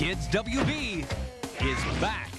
Kids WB is back.